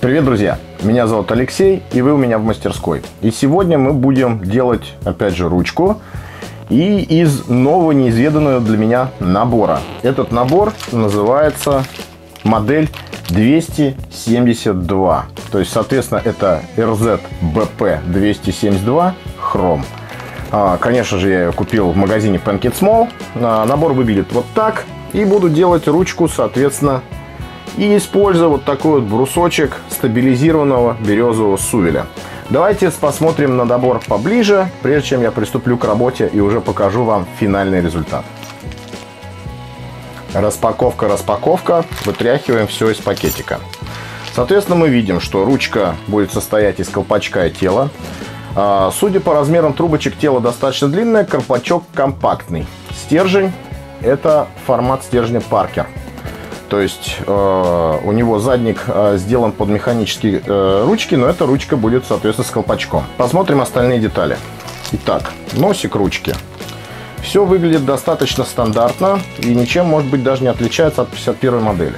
Привет, друзья! Меня зовут Алексей, и вы у меня в мастерской. И сегодня мы будем делать, опять же, ручку и из нового неизведанного для меня набора. Этот набор называется модель 272. То есть, соответственно, это RZBP 272 Chrome. А, конечно же, я ее купил в магазине Pancake Small. А, набор выглядит вот так. И буду делать ручку, соответственно, и используя вот такой вот брусочек стабилизированного березового сувеля. Давайте посмотрим на набор поближе, прежде чем я приступлю к работе и уже покажу вам финальный результат. Распаковка, распаковка. Вытряхиваем все из пакетика. Соответственно, мы видим, что ручка будет состоять из колпачка и тела. А, судя по размерам трубочек, тело достаточно длинное, колпачок компактный. Стержень – это формат стержня Паркер. То есть э, у него задник э, сделан под механические э, ручки, но эта ручка будет, соответственно, с колпачком. Посмотрим остальные детали. Итак, носик ручки. Все выглядит достаточно стандартно и ничем, может быть, даже не отличается от 51 модели.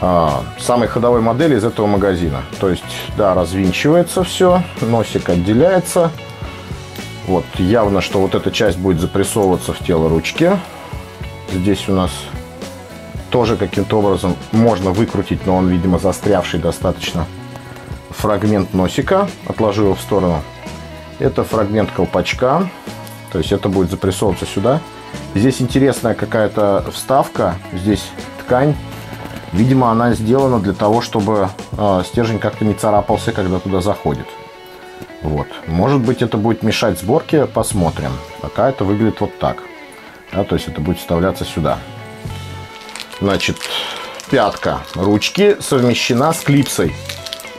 А, самой ходовой модели из этого магазина. То есть, да, развинчивается все, носик отделяется. Вот, явно, что вот эта часть будет запрессовываться в тело ручки. Здесь у нас тоже каким-то образом можно выкрутить, но он, видимо, застрявший достаточно. Фрагмент носика. Отложу его в сторону. Это фрагмент колпачка. То есть это будет запрессовываться сюда. Здесь интересная какая-то вставка. Здесь ткань. Видимо, она сделана для того, чтобы э, стержень как-то не царапался, когда туда заходит. Вот. Может быть, это будет мешать сборке. Посмотрим. Пока это выглядит вот так. Да, то есть это будет вставляться сюда. Значит, пятка ручки совмещена с клипсой.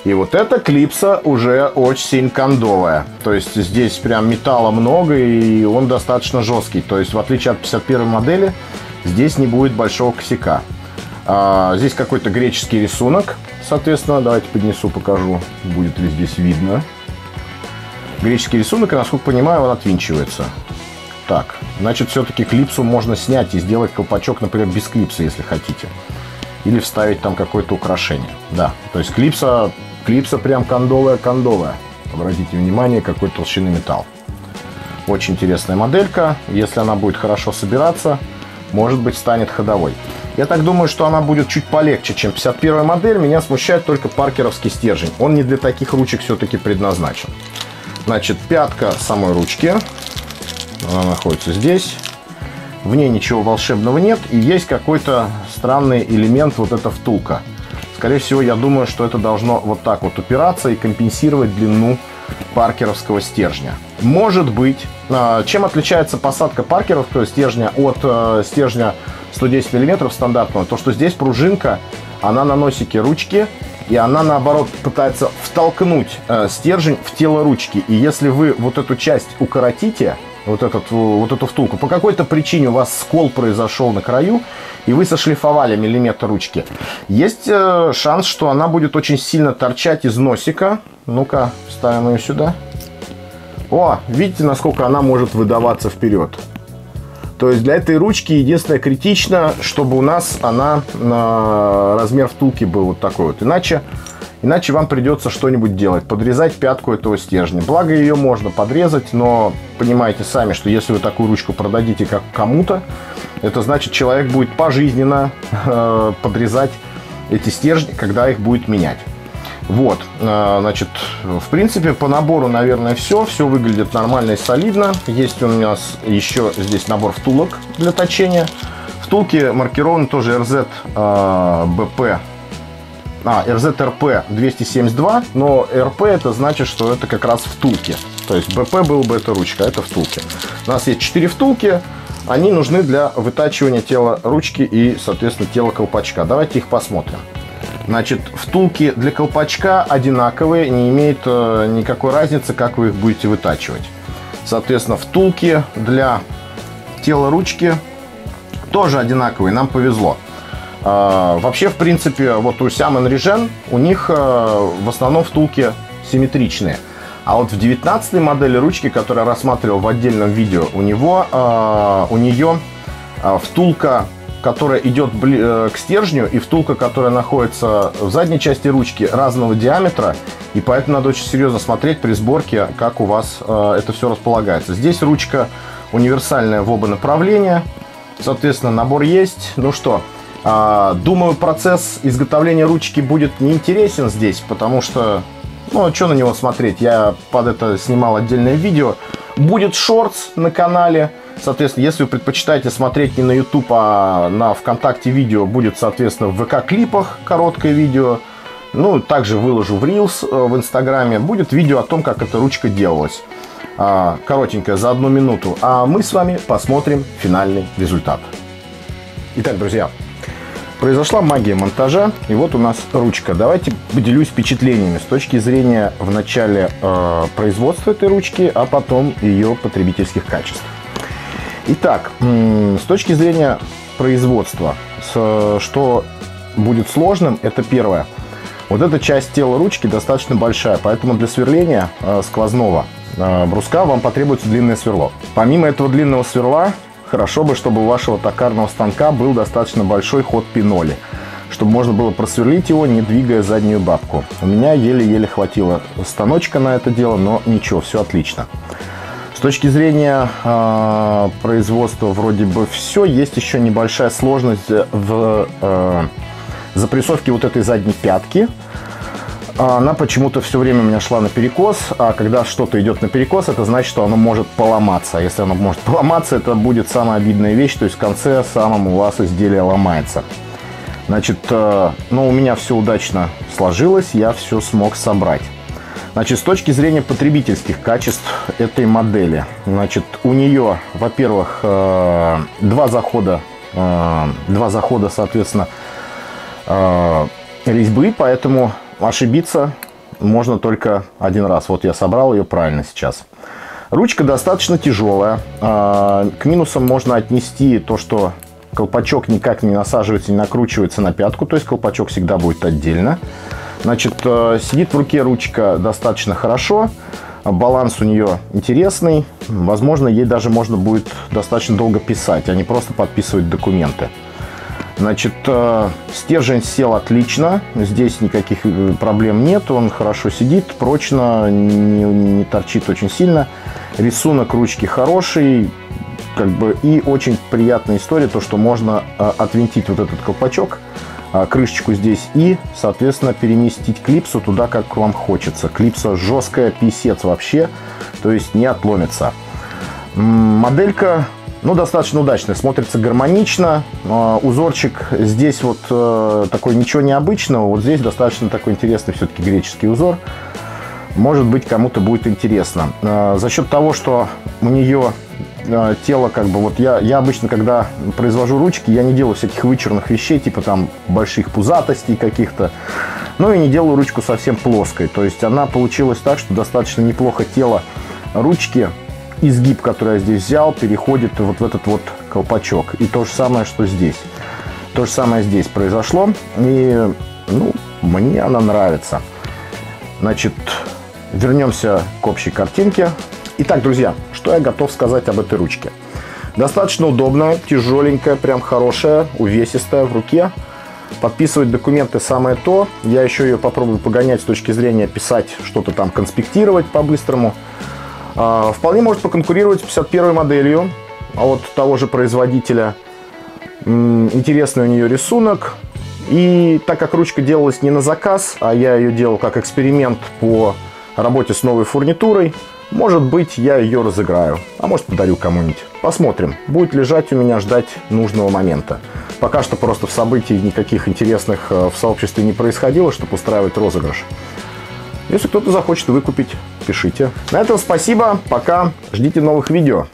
И вот эта клипса уже очень сильно кондовая. То есть здесь прям металла много, и он достаточно жесткий. То есть в отличие от 51 модели, здесь не будет большого косяка. А, здесь какой-то греческий рисунок. Соответственно, давайте поднесу, покажу, будет ли здесь видно. Греческий рисунок, и, насколько понимаю, он отвинчивается. Так, значит, все-таки клипсу можно снять и сделать колпачок, например, без клипса, если хотите. Или вставить там какое-то украшение. Да, то есть клипса, клипса прям кондовая-кондовая. Обратите внимание, какой толщины металл. Очень интересная моделька. Если она будет хорошо собираться, может быть, станет ходовой. Я так думаю, что она будет чуть полегче, чем 51 модель. Меня смущает только паркеровский стержень. Он не для таких ручек все-таки предназначен. Значит, пятка самой ручки. Она находится здесь. В ней ничего волшебного нет. И есть какой-то странный элемент, вот эта втулка. Скорее всего, я думаю, что это должно вот так вот упираться и компенсировать длину паркеровского стержня. Может быть, а, чем отличается посадка паркеровского стержня от э, стержня 110 мм стандартного, то что здесь пружинка, она на носике ручки, и она наоборот пытается втолкнуть э, стержень в тело ручки. И если вы вот эту часть укоротите, вот, этот, вот эту втулку. По какой-то причине у вас скол произошел на краю, и вы сошлифовали миллиметр ручки. Есть э, шанс, что она будет очень сильно торчать из носика. Ну-ка, ставим ее сюда. О, видите, насколько она может выдаваться вперед. То есть для этой ручки единственное критично, чтобы у нас она на размер втулки был вот такой вот. Иначе Иначе вам придется что-нибудь делать, подрезать пятку этого стержня. Благо ее можно подрезать, но понимаете сами, что если вы такую ручку продадите как кому-то, это значит человек будет пожизненно э, подрезать эти стержни, когда их будет менять. Вот, э, значит, в принципе, по набору, наверное, все. Все выглядит нормально и солидно. Есть у нас еще здесь набор втулок для точения. Втулки маркированы тоже RZ BP а, RZRP 272, но RP это значит, что это как раз втулки. То есть BP был бы эта ручка, это втулки. У нас есть 4 втулки, они нужны для вытачивания тела ручки и, соответственно, тела колпачка. Давайте их посмотрим. Значит, втулки для колпачка одинаковые, не имеет э, никакой разницы, как вы их будете вытачивать. Соответственно, втулки для тела ручки тоже одинаковые, нам повезло. А, вообще, в принципе, вот у Xiamen Regen у них а, в основном втулки симметричные. А вот в 19 модели ручки, которую я рассматривал в отдельном видео, у него, а, у нее втулка которая идет к стержню, и втулка, которая находится в задней части ручки, разного диаметра. И поэтому надо очень серьезно смотреть при сборке, как у вас это все располагается. Здесь ручка универсальная в оба направления. Соответственно, набор есть. Ну что, думаю, процесс изготовления ручки будет неинтересен здесь, потому что, ну, а что на него смотреть? Я под это снимал отдельное видео. Будет шортс на канале. Соответственно, если вы предпочитаете смотреть не на YouTube, а на ВКонтакте видео, будет, соответственно, в ВК-клипах короткое видео. Ну, также выложу в Reels э, в Инстаграме. Будет видео о том, как эта ручка делалась. А, коротенькое, за одну минуту. А мы с вами посмотрим финальный результат. Итак, друзья, Произошла магия монтажа, и вот у нас ручка. Давайте поделюсь впечатлениями с точки зрения в начале э, производства этой ручки, а потом ее потребительских качеств. Итак, с точки зрения производства, с, что будет сложным, это первое. Вот эта часть тела ручки достаточно большая, поэтому для сверления э, сквозного э, бруска вам потребуется длинное сверло. Помимо этого длинного сверла, Хорошо бы, чтобы у вашего токарного станка был достаточно большой ход пиноли, чтобы можно было просверлить его, не двигая заднюю бабку. У меня еле-еле хватило станочка на это дело, но ничего, все отлично. С точки зрения э, производства вроде бы все. Есть еще небольшая сложность в э, запрессовке вот этой задней пятки. А она почему-то все время у меня шла на перекос, а когда что-то идет на перекос, это значит, что оно может поломаться. А если оно может поломаться, это будет самая обидная вещь, то есть в конце самом у вас изделие ломается. Значит, э, ну, у меня все удачно сложилось, я все смог собрать. Значит, с точки зрения потребительских качеств этой модели, значит, у нее, во-первых, э, два захода, э, два захода, соответственно, резьбы, поэтому ошибиться можно только один раз. Вот я собрал ее правильно сейчас. Ручка достаточно тяжелая. А, к минусам можно отнести то, что колпачок никак не насаживается, не накручивается на пятку. То есть колпачок всегда будет отдельно. Значит, э, сидит в руке ручка достаточно хорошо. Баланс у нее интересный. Возможно, ей даже можно будет достаточно долго писать, а не просто подписывать документы. Значит, э, стержень сел отлично, здесь никаких э, проблем нет, он хорошо сидит, прочно, не, не торчит очень сильно. Рисунок ручки хороший, как бы и очень приятная история, то, что можно э, отвинтить вот этот колпачок, крышечку здесь и, соответственно, переместить клипсу туда, как вам хочется. Клипса жесткая, писец вообще, то есть не отломится. Моделька ну, достаточно удачно, смотрится гармонично. А, узорчик здесь вот э, такой ничего необычного. Вот здесь достаточно такой интересный все-таки греческий узор. Может быть, кому-то будет интересно. А, за счет того, что у нее э, тело как бы вот я, я обычно, когда произвожу ручки, я не делаю всяких вычурных вещей, типа там больших пузатостей каких-то. Ну и не делаю ручку совсем плоской. То есть она получилась так, что достаточно неплохо тело ручки изгиб, который я здесь взял, переходит вот в этот вот колпачок. И то же самое, что здесь. То же самое здесь произошло. И, ну, мне она нравится. Значит, вернемся к общей картинке. Итак, друзья, что я готов сказать об этой ручке? Достаточно удобная, тяжеленькая, прям хорошая, увесистая в руке. Подписывать документы самое то. Я еще ее попробую погонять с точки зрения писать, что-то там конспектировать по-быстрому. А, вполне может поконкурировать с 51 моделью а от того же производителя. Интересный у нее рисунок. И так как ручка делалась не на заказ, а я ее делал как эксперимент по работе с новой фурнитурой, может быть, я ее разыграю, а может подарю кому-нибудь. Посмотрим, будет лежать у меня ждать нужного момента. Пока что просто в событий никаких интересных э, в сообществе не происходило, чтобы устраивать розыгрыш. Если кто-то захочет выкупить, пишите. На этом спасибо, пока, ждите новых видео.